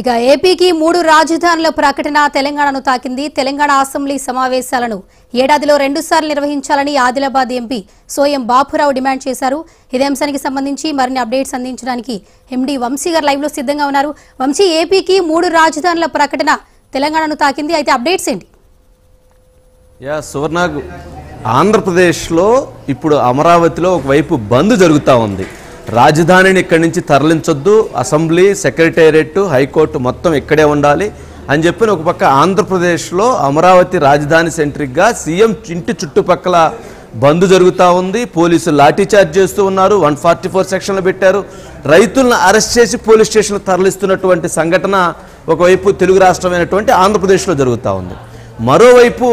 ఇక ఏపీకి మూడు రాజధానుల ప్రకటన తెలంగాణను తాకింది. తెలంగాణ అసెంబ్లీ సమావేశాలను ఏడాదిలో రెండుసార్లు నిర్వహించాలని ఆదిలాబాద్ ఎంపీ సోయం బాపురావు డిమాండ్ చేశారు. ఇదే అంశానికి సంబంధించి మరిన్ని అప్డేట్స్ అందించడానికి ఎండీ వంశీ గారు లైవ్లో సిద్ధంగా ఉన్నారు. వంశీ ఏపీకి మూడు రాజధానుల ప్రకటన తెలంగాణను తాకింది. అయితే అప్డేట్స్ ఏంటి? యా సువర్ణ ఆంధ్రప్రదేశ్లో ఇప్పుడు అమరావతిలో ఒకవైపు బంద్ జరుగుతూ ఉంది. రాజధానిని ఇక్కడి నుంచి తరలించొద్దు. అసెంబ్లీ సెక్రటేరియట్ హైకోర్టు మొత్తం ఇక్కడే ఉండాలి అని చెప్పిన ఒక పక్క ఆంధ్రప్రదేశ్లో అమరావతి రాజధాని సెంట్రిక్గా సీఎం ఇంటి చుట్టుపక్కల బంద్ జరుగుతూ ఉంది. పోలీసులు లాఠీచార్జ్ చేస్తూ ఉన్నారు. వన్ ఫార్టీ ఫోర్ సెక్షన్లు పెట్టారు. రైతులను అరెస్ట్ చేసి పోలీస్ స్టేషన్లు తరలిస్తున్నటువంటి సంఘటన ఒకవైపు తెలుగు రాష్ట్రమైనటువంటి ఆంధ్రప్రదేశ్లో జరుగుతూ ఉంది. మరోవైపు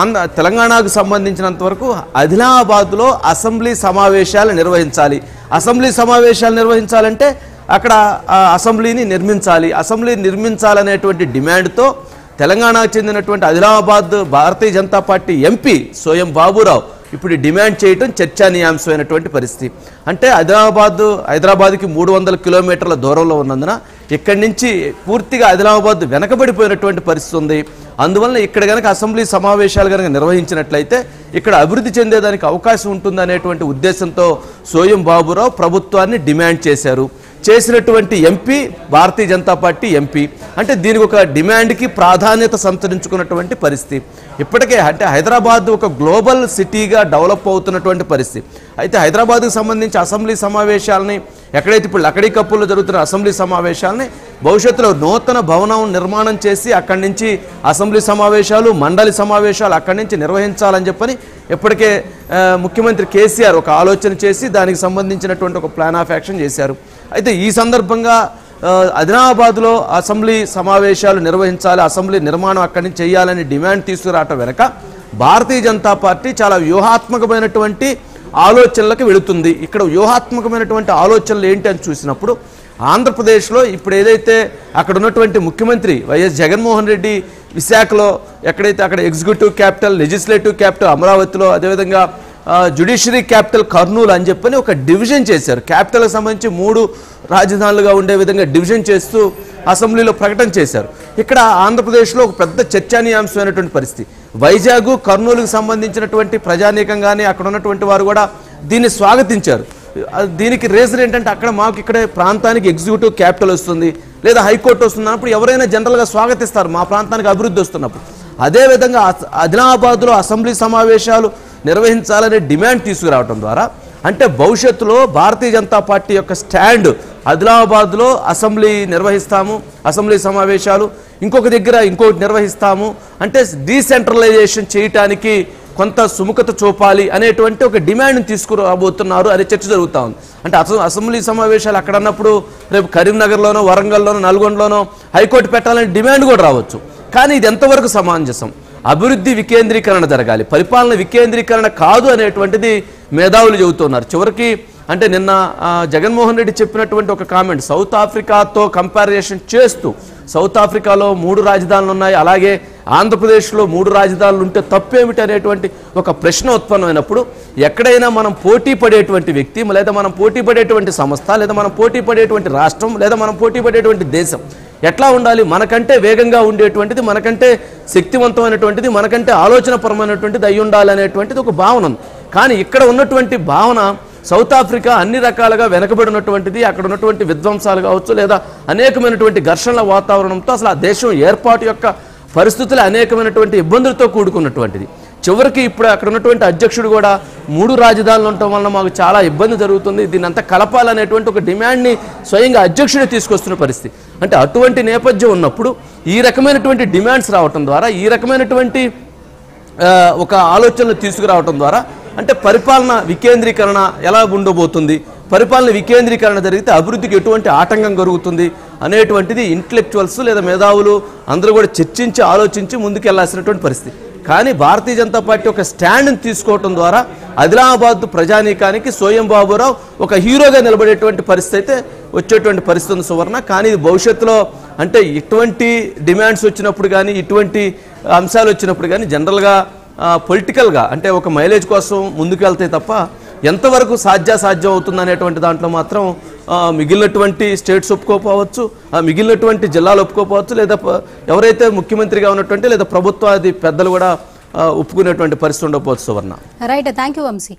ఆంధ్ర తెలంగాణకు సంబంధించినంత వరకు ఆదిలాబాద్లో అసెంబ్లీ సమావేశాలు నిర్వహించాలి. అసెంబ్లీ సమావేశాలు నిర్వహించాలంటే అక్కడ అసెంబ్లీని నిర్మించాలి. అసెంబ్లీ నిర్మించాలనేటువంటి డిమాండ్తో తెలంగాణకు చెందినటువంటి ఆదిలాబాద్ భారతీయ జనతా పార్టీ ఎంపీ సోయం బాబురావు ఇప్పుడు డిమాండ్ చేయటం చర్చానీయాంశమైనటువంటి పరిస్థితి. అంటే ఆదిలాబాద్ హైదరాబాద్కి మూడు వందల కిలోమీటర్ల దూరంలో ఉన్నందున ఇక్కడి నుంచి పూర్తిగా ఆదిలాబాద్ వెనకబడిపోయినటువంటి పరిస్థితి ఉంది. అందువలన ఇక్కడ కనుక అసెంబ్లీ సమావేశాలు కనుక నిర్వహించినట్లయితే ఇక్కడ అభివృద్ధి చెందేదానికి అవకాశం ఉంటుందనేటువంటి ఉద్దేశంతో సోయం బాబురావు ప్రభుత్వాన్ని డిమాండ్ చేశారు. చేసినటువంటి MP Bharatiya Janata Party MP. అంటే దీనికి ఒక డిమాండ్కి ప్రాధాన్యత సంతరించుకున్నటువంటి పరిస్థితి. ఇప్పటికే అంటే హైదరాబాద్ ఒక గ్లోబల్ సిటీగా డెవలప్ అవుతున్నటువంటి పరిస్థితి. అయితే హైదరాబాద్కు సంబంధించి అసెంబ్లీ సమావేశాలని ఎక్కడైతే ఇప్పుడు లకడీ కప్పుల్లో జరుగుతున్న అసెంబ్లీ సమావేశాలని భవిష్యత్తులో నూతన భవనం నిర్మాణం చేసి అక్కడి నుంచి అసెంబ్లీ సమావేశాలు మండలి సమావేశాలు అక్కడి నుంచి నిర్వహించాలని చెప్పని ఇప్పటికే ముఖ్యమంత్రి కేసీఆర్ ఒక ఆలోచన చేసి దానికి సంబంధించినటువంటి ఒక ప్లాన్ ఆఫ్ యాక్షన్ చేశారు. అయితే ఈ సందర్భంగా అదినాబాద్లో అసెంబ్లీ సమావేశాలు నిర్వహించాలి అసెంబ్లీ నిర్మాణం అక్కడి నుంచి చేయాలని డిమాండ్ తీసుకురావటం వెనక భారతీయ జనతా పార్టీ చాలా వ్యూహాత్మకమైనటువంటి ఆలోచనలకు వెళుతుంది. ఇక్కడ వ్యూహాత్మకమైనటువంటి ఆలోచనలు ఏంటి అని చూసినప్పుడు ఆంధ్రప్రదేశ్లో ఇప్పుడు ఏదైతే అక్కడ ఉన్నటువంటి ముఖ్యమంత్రి వైఎస్ జగన్మోహన్ రెడ్డి విశాఖలో ఎక్కడైతే అక్కడ ఎగ్జిక్యూటివ్ క్యాపిటల్ లెజిస్లేటివ్ క్యాపిటల్ అమరావతిలో అదేవిధంగా జ్యుడిషియరీ క్యాపిటల్ కర్నూలు అని చెప్పని ఒక డివిజన్ చేశారు. క్యాపిటల్కి సంబంధించి మూడు రాజధానులుగా ఉండే విధంగా డివిజన్ చేస్తూ అసెంబ్లీలో ప్రకటన చేశారు. ఇక్కడ ఆంధ్రప్రదేశ్లో ఒక పెద్ద చర్చానీయాంశమైనటువంటి పరిస్థితి. వైజాగ్ కర్నూలుకు సంబంధించినటువంటి ప్రజానీకం కానీ అక్కడ ఉన్నటువంటి వారు కూడా దీన్ని స్వాగతించారు. దీనికి రీజన్ ఏంటంటే అక్కడ మాకు ఇక్కడ ప్రాంతానికి ఎగ్జిక్యూటివ్ క్యాపిటల్ వస్తుంది లేదా హైకోర్టు వస్తుంది అన్నప్పుడు ఎవరైనా జనరల్గా స్వాగతిస్తారు మా ప్రాంతానికి అభివృద్ధి వస్తున్నప్పుడు. అదేవిధంగా ఆదిలాబాద్లో అసెంబ్లీ సమావేశాలు నిర్వహించాలనే డిమాండ్ తీసుకురావడం ద్వారా అంటే భవిష్యత్తులో భారతీయ జనతా పార్టీ యొక్క స్టాండ్ ఆదిలాబాద్లో అసెంబ్లీ నిర్వహిస్తాము అసెంబ్లీ సమావేశాలు ఇంకొక దగ్గర ఇంకొకటి నిర్వహిస్తాము. అంటే డీసెంట్రలైజేషన్ చేయటానికి కొంత సుముఖత చూపాలి అనేటువంటి ఒక డిమాండ్ని తీసుకురాబోతున్నారు. అనే చర్చ జరుగుతూ ఉంది. అంటే అసలు అసెంబ్లీ సమావేశాలు అక్కడ అన్నప్పుడు రేపు కరీంనగర్లోనో వరంగల్లోనో నల్గొండలోనో హైకోర్టు పెట్టాలనే డిమాండ్ కూడా రావచ్చు. కానీ ఇది ఎంతవరకు సమంజసం? అభివృద్ధి వికేంద్రీకరణ జరగాలి. పరిపాలన వికేంద్రీకరణ కాదు అనేటువంటిది మేధావులు చెబుతున్నారు. చివరికి అంటే నిన్న జగన్మోహన్ రెడ్డి చెప్పినటువంటి ఒక కామెంట్ సౌత్ ఆఫ్రికాతో కంపారిజేషన్ చేస్తూ సౌత్ ఆఫ్రికాలో మూడు రాజధానులు ఉన్నాయి అలాగే ఆంధ్రప్రదేశ్లో మూడు రాజధానులు ఉంటే తప్పేమిటి అనేటువంటి ఒక ప్రశ్న ఉత్పన్నమైనప్పుడు ఎక్కడైనా మనం పోటీ పడేటువంటి వ్యక్తి లేదా మనం పోటీ పడేటువంటి సంస్థ లేదా మనం పోటీ పడేటువంటి రాష్ట్రం లేదా మనం పోటీ పడేటువంటి దేశం ఎట్లా ఉండాలి? మనకంటే వేగంగా ఉండేటువంటిది మనకంటే శక్తివంతమైనటువంటిది మనకంటే ఆలోచనపరమైనటువంటిది అయి ఉండాలి అనేటువంటిది ఒక భావన ఉంది. కానీ ఇక్కడ ఉన్నటువంటి భావన సౌత్ ఆఫ్రికా అన్ని రకాలుగా వెనకబడి ఉన్నటువంటిది అక్కడ ఉన్నటువంటి విధ్వంసాలు కావచ్చు లేదా అనేకమైనటువంటి ఘర్షణల వాతావరణంతో అసలు ఆ దేశం ఏర్పాటు యొక్క పరిస్థితులు అనేకమైనటువంటి ఇబ్బందులతో కూడుకున్నటువంటిది. చివరికి ఇప్పుడు అక్కడ ఉన్నటువంటి అధ్యక్షుడు కూడా మూడు రాజధానులు ఉండటం వలన మాకు చాలా ఇబ్బంది జరుగుతుంది. దీని అంతా కలపాలనేటువంటి ఒక డిమాండ్ని స్వయంగా అధ్యక్షుడే తీసుకొస్తున్న పరిస్థితి. అంటే అటువంటి నేపథ్యం ఉన్నప్పుడు ఈ రకమైనటువంటి డిమాండ్స్ రావటం ద్వారా ఈ రకమైనటువంటి ఒక ఆలోచనలు తీసుకురావటం ద్వారా అంటే పరిపాలన వికేంద్రీకరణ ఎలా ఉండబోతుంది? పరిపాలన వికేంద్రీకరణ జరిగితే అభివృద్ధికి ఎటువంటి ఆటంకం కలుగుతుంది అనేటువంటిది ఇంటలెక్చువల్స్ లేదా మేధావులు అందరూ కూడా చర్చించి ఆలోచించి ముందుకెళ్ళాల్సినటువంటి పరిస్థితి. కానీ భారతీయ జనతా పార్టీ ఒక స్టాండ్ని తీసుకోవటం ద్వారా ఆదిలాబాద్ ప్రజానీకానికి స్వయం బాబురావు ఒక హీరోగా నిలబడేటువంటి పరిస్థితి అయితే వచ్చేటువంటి పరిస్థితి ఉంది సువర్ణ. కానీ ఇది భవిష్యత్తులో అంటే ఇటువంటి డిమాండ్స్ వచ్చినప్పుడు కానీ ఇటువంటి అంశాలు వచ్చినప్పుడు కానీ జనరల్గా పొలిటికల్గా అంటే ఒక మైలేజ్ కోసం ముందుకు వెళ్తే తప్ప ఎంతవరకు సాధ్యాసాధ్యం అవుతుంది అనేటువంటి దాంట్లో మాత్రం మిగిలినటువంటి స్టేట్స్ ఒప్పుకోపోవచ్చు మిగిలినటువంటి జిల్లాలు ఒప్పుకోపోవచ్చు లేదా ఎవరైతే ముఖ్యమంత్రిగా ఉన్నటువంటి లేదా ప్రభుత్వాది పెద్దలు కూడా ఒప్పుకునేటువంటి పరిస్థితి ఉండకపోవచ్చు Suvarna. Right thank you Vamshi.